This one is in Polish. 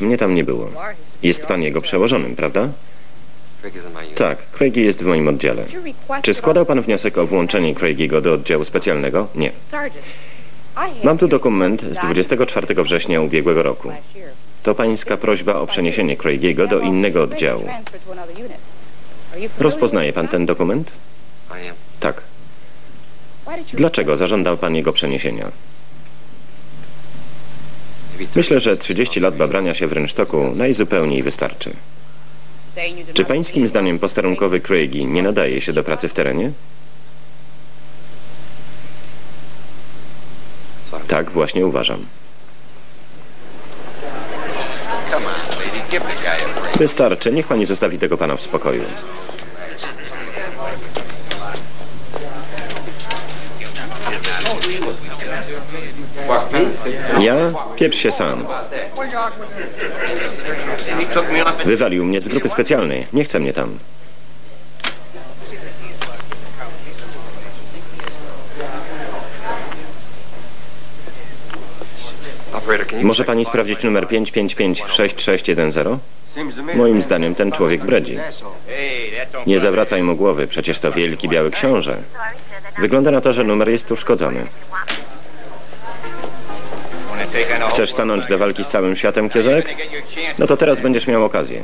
Mnie tam nie było. Jest pan jego przełożonym, prawda? Tak, Craigie jest w moim oddziale. Czy składał pan wniosek o włączenie Craigiego do oddziału specjalnego? Nie. Mam tu dokument z 24 września ubiegłego roku. To pańska prośba o przeniesienie Craigiego do innego oddziału. Rozpoznaje pan ten dokument? Tak. Dlaczego zażądał pan jego przeniesienia? Myślę, że 30 lat babrania się w rynsztoku najzupełniej wystarczy. Czy pańskim zdaniem posterunkowy Craigie nie nadaje się do pracy w terenie? Tak właśnie uważam. Wystarczy, niech pani zostawi tego pana w spokoju. Ja? Pieprz się sam. Wywalił mnie z grupy specjalnej. Nie chce mnie tam. Może pani sprawdzić numer 5556610? Moim zdaniem ten człowiek bredzi. Nie zawracaj mu głowy, przecież to wielki biały książę. Wygląda na to, że numer jest uszkodzony. Chcesz stanąć do walki z całym światem, Kierzek? No to teraz będziesz miał okazję.